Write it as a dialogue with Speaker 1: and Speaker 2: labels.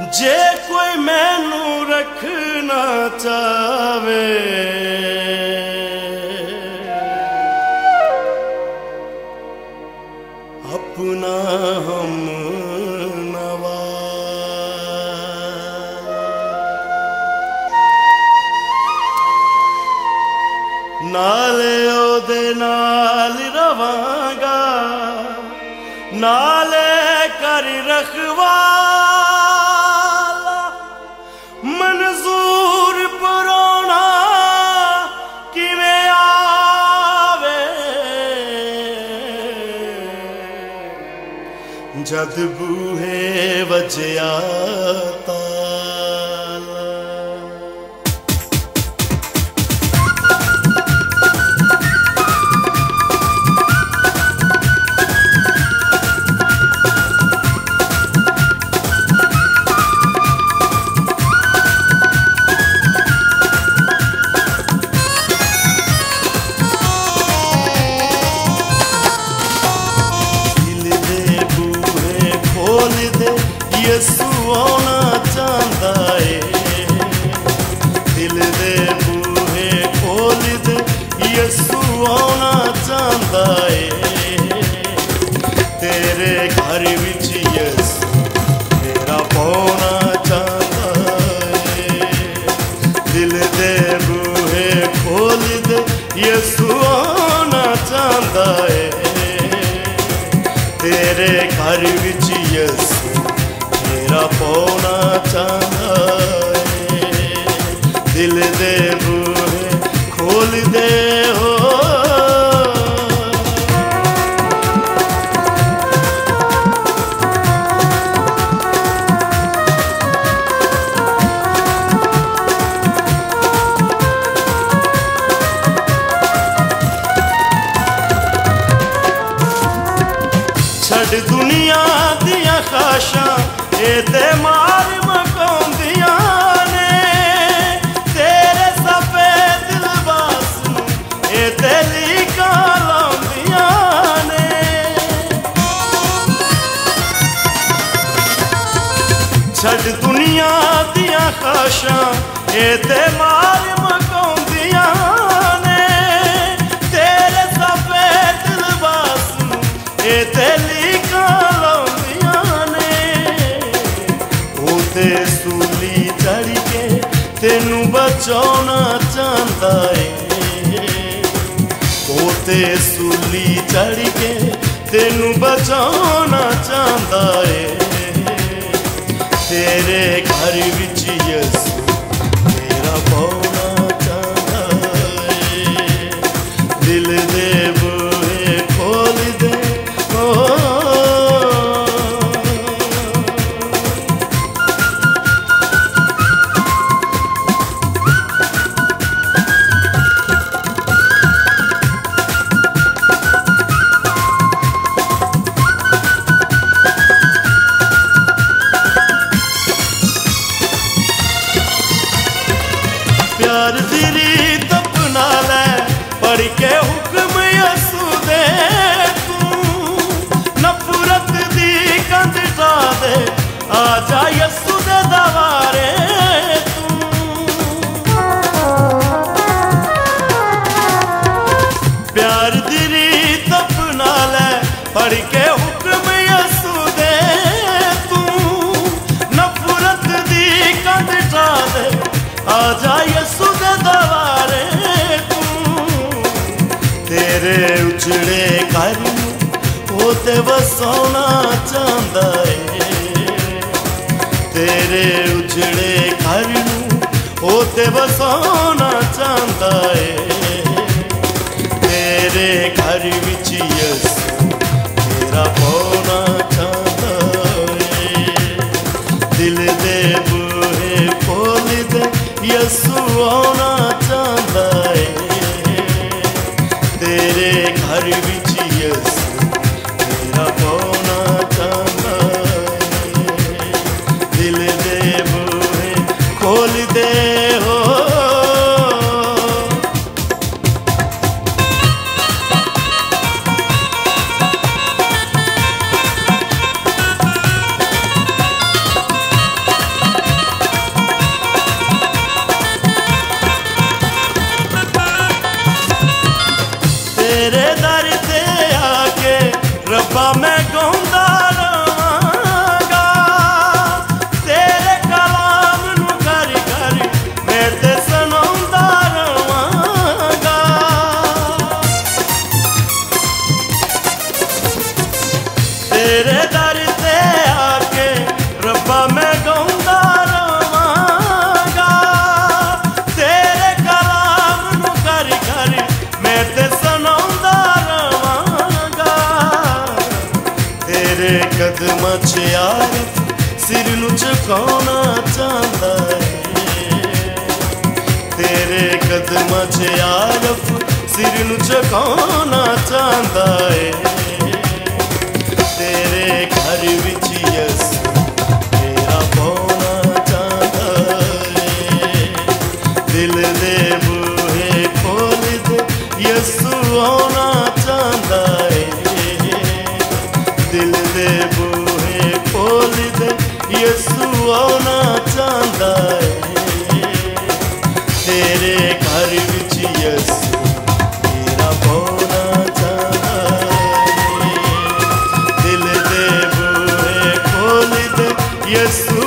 Speaker 1: ਜੇ ਕੋਈ ਮੈਨੂੰ ਰੱਖਣਾ ਚਾਵੇ। ਆਪਣਾ ਹਮ ਨਵਾ। ਨਾਲ ਉਹਦੇ ਨਾਲ ਰਵਾਂਗਾ, ਨਾਲੇ ਕਰ ਰਖਵਾ। ਜਦ ਬੂਹੇ ਵਜਿਆ ਤਾਲਾ ਤੇਰੇ ਘਰ ਵਿੱਚ ਯਿਸੂ ਤੇਰਾ ਪਾਉਣਾ ਚਾਹੁੰਦਾ ਏ ਦਿਲ ਦੇ ਬੂਹੇ ਖੋਲ ਦੇ ਯਿਸੂ ਆਉਣਾ ਚਾਹੁੰਦਾ ਏ ਤੇਰੇ ਘਰ ਵਿੱਚ ਯਿਸੂ ਤੇਰਾ ਪਾਉਣਾ ਚਾਹੁੰਦਾ ਏ ਦਿਲ ਦੇ ਬੂਹੇ ਖੋਲ ਦੇ ਛੱਡ ਦੁਨੀਆ ਦੀਆਂ ਖਾਸ਼ਾਂ, ਇਹ ਤੇ ਮਾਰ ਮਕਾਉਂਦੀਆਂ ਨੇ। ਤੇਰੇ ਸਫੇਦ ਲਿਬਾਸ ਨੂੰ, ਇਹ ਤੇ ਲੀਕਾਂ ਲਾਉਂਦੀਆਂ ਨੇ। ਛੱਡ ਦੁਨੀਆ ਦੀਆਂ ਖਾਸ਼ਾਂ, ਇਹ ਤੇ ਮਾਰ ਬਚਾਉਣਾ ਚਾਹੁੰਦਾ ਏ ਉਹ ਤੇ ਸੂਲੀ ਚੜ ਕੇ ਤੈਨੂੰ ਬਚਾਉਣਾ ਚਾਹੁੰਦਾ ਏ ਤੇਰੇ ਘਰ ਵਿੱਚ ਯਿਸੂ ਆ ਜਾ ਦਵਾਰੇ ਤੂੰ। ਤੇਰੇ ਉਜੜੇ ਘਰ ਨੂੰ ਉਹ ਤੇ ਵਸਾਉਣਾ ਚਾਹੁੰਦਾ ਏ। ਤੇਰੇ ਉਜੜੇ ਘਰ ਨੂੰ ਉਹ ਤੇ ਵਸਾਉਣਾ ਚਾਹੁੰਦਾ ਏ। ਤੇਰੇ ਘਰ ਵਿੱਚ ਯਸੂ ਤੇਰਾ ਪਾਉਣਾ ਚਾਹੁੰਦਾ ਏ। ਦਿਲ ਦੇ ਬੂਹੇ ਖੋਲ ਦੇ ਯਸੂ ਆਉਣਾ ਚਾਹੁੰਦਾ ਏ। ਤੇਰੇ ਘਰ ਵਿੱਚ ਯਸੂ ਤੇਰਾ ਪਾਉਣਾ ਚਾਹੁੰਦਾ ਏ। ਦਿਲ ਦੇ ਬੂਹੇ ਖੋਲ ਦੇ। ਰੱਬਾ ਮੈਂ ਗਾਉਂਦਾ ਰਵਾਂਗਾ। ਤੇਰੇ ਕਲਾਮ ਨੂੰ ਕਰ ਕਰ ਮੈਂ ਤੇ ਸੁਣਾਉਂਦਾ ਰਵਾਂਗਾ। ਤੇਰੇ ਕਦਮਾਂ 'ਚ ਯਾਰ ਸਿਰ ਨੂੰ ਝੁਕਾਉਣਾ ਚਾਹੁੰਦਾ ਤੇਰੇ ਕਦਮਾਂ 'ਚ ਆਲਫ ਸਿਰ ਨੂੰ ਝੁਕਾਉਣਾ ਚਾਹੁੰਦਾ ਏ। ਤੇਰੇ ਘਰ ਵਿੱਚ ਯਿਸੂ ਏ